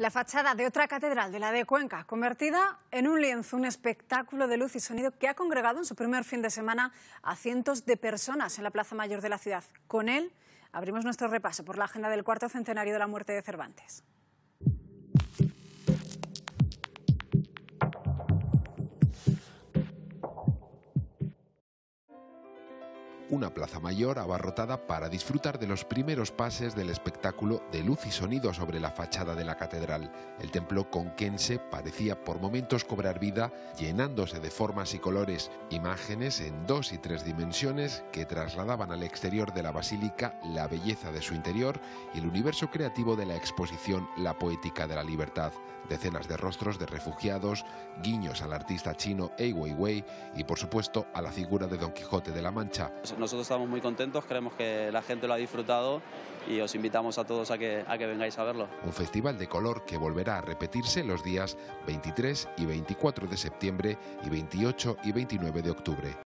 La fachada de otra catedral de la de Cuenca, convertida en un lienzo, un espectáculo de luz y sonido que ha congregado en su primer fin de semana a cientos de personas en la Plaza Mayor de la ciudad. Con él abrimos nuestro repaso por la agenda del cuarto centenario de la muerte de Cervantes. Una plaza mayor abarrotada para disfrutar de los primeros pases del espectáculo de luz y sonido sobre la fachada de la catedral. El templo conquense parecía por momentos cobrar vida, llenándose de formas y colores, imágenes en dos y tres dimensiones que trasladaban al exterior de la basílica la belleza de su interior y el universo creativo de la exposición La poética de la libertad. Decenas de rostros de refugiados, guiños al artista chino Ai Weiwei y por supuesto a la figura de Don Quijote de la Mancha nosotros estamos muy contentos, creemos que la gente lo ha disfrutado y os invitamos a todos a que, a que vengáis a verlo. Un festival de color que volverá a repetirse los días 23 y 24 de septiembre y 28 y 29 de octubre.